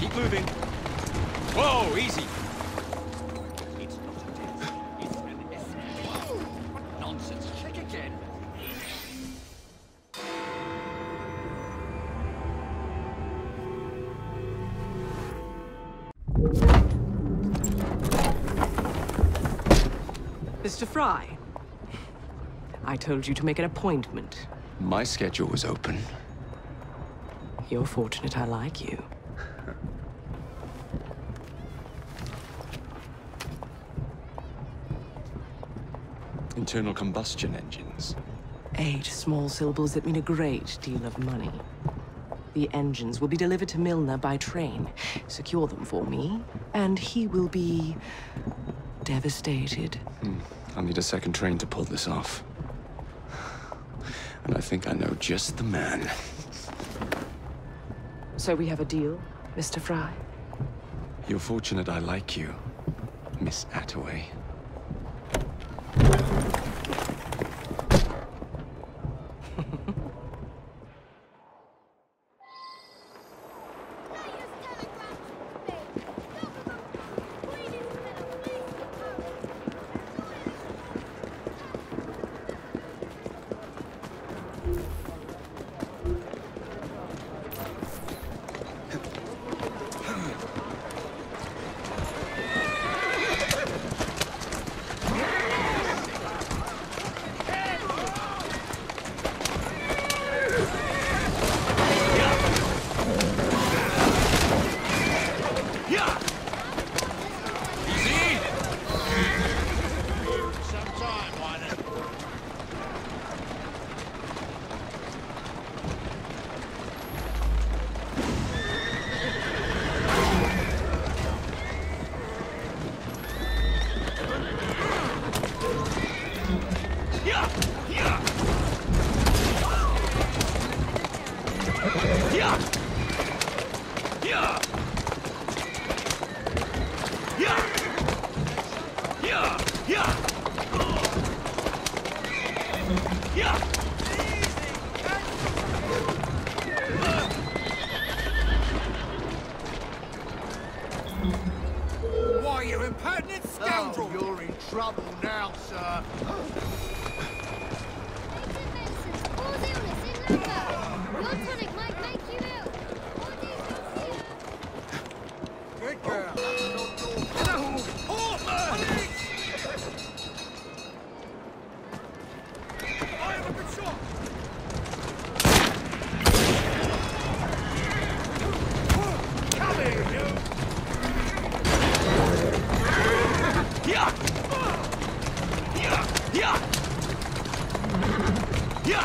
Keep moving. Whoa, easy. Mr. Frye, I told you to make an appointment. My schedule was open. You're fortunate I like you. Internal combustion engines. Eight small syllables that mean a great deal of money. The engines will be delivered to Millner by train. Secure them for me, and he will be devastated. Hmm. I'll need a second train to pull this off. And I think I know just the man. So we have a deal, Mr. Frye? You're fortunate I like you, Miss Attaway. Scoundrel! Oh, you're in trouble now, sir. Good Slow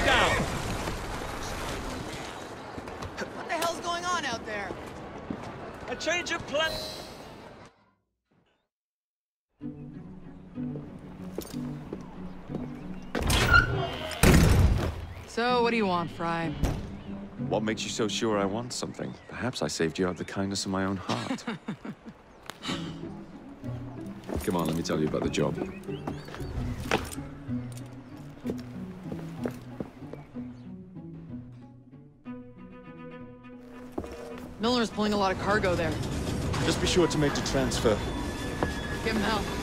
down! What the hell's going on out there? A change of plan. So, what do you want, Frye? What makes you so sure I want something? Perhaps I saved you out of the kindness of my own heart. Come on, let me tell you about the job. Millner's pulling a lot of cargo there. Just be sure to make the transfer. Give him hell.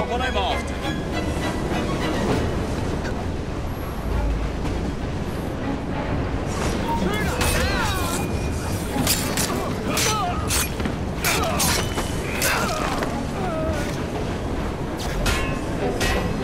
Not what I'm after. Here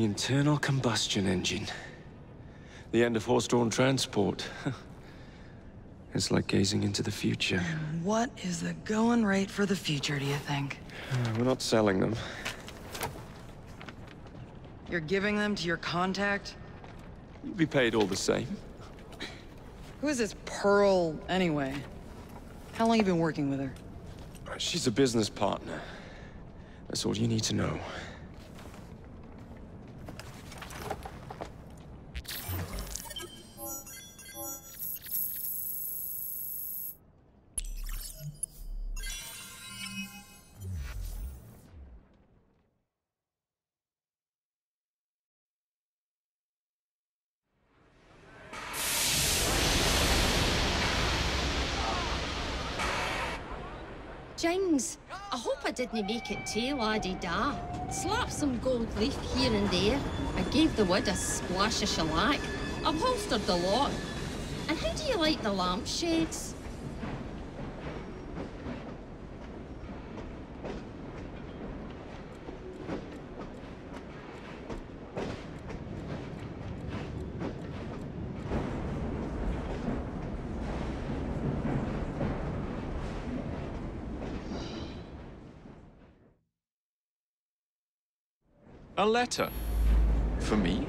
The internal combustion engine. The end of horse-drawn transport. it's like gazing into the future. What is the going rate for the future, do you think? Uh, We're not selling them. You're giving them to your contact? You'll be paid all the same. Who is this Pearl, anyway? How long you been working with her? Uh, She's a business partner. That's all you need to know. Jings, I hope I didn't make it too, laddie da. Slap some gold leaf here and there. I gave the wood a splash of shellac. Upholstered the lot. And how do you like the lampshades? A letter? For me?